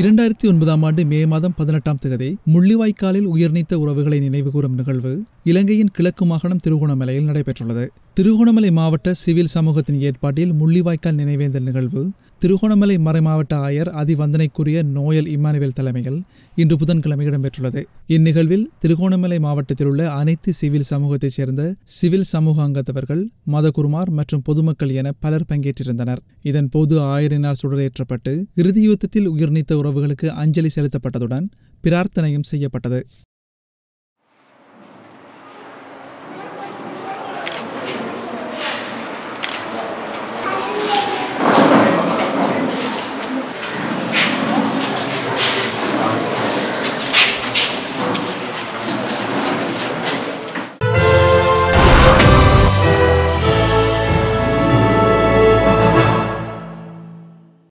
இரண்டாயிரத்தி ஒன்பதாம் ஆண்டு மே மாதம் பதினெட்டாம் தேதி முள்ளிவாய்க்காலில் உயிர்நீத்த உறவுகளை நினைவுகூரும் நிகழ்வு. இலங்கையின் கிழக்கு மாகாணம் திருகோணமலையில் நடைபெற்றுள்ளது. திருகோணமலை மாவட்ட சிவில் சமூகத்தின் ஏற்பாட்டில் முள்ளிவாய்க்கால் நினைவேந்தல் நிகழ்வு திருகோணமலை மறைமாவட்ட ஆயர் அதிவந்தனைக்குரிய நோயல் இம்மானுவேல் தலைமையில் இன்று புதன்கிழமை இடம்பெற்றுள்ளது. இந்நிகழ்வில் திருகோணமலை மாவட்டத்தில் உள்ள அனைத்து சிவில் சமூகத்தைச் சேர்ந்த சிவில் சமூக அங்கத்தவர்கள் மதகுருமார் மற்றும் பொதுமக்கள் என பலர் பங்கேற்றிருந்தனர். இதன்போது ஆயரினால் சுடரேற்றப்பட்டு இறுதியுத்தத்தில் உயிர்நீத்த உறவுகளுக்கு அஞ்சலி செலுத்தப்பட்டதுடன் பிரார்த்தனையும் செய்யப்பட்டது.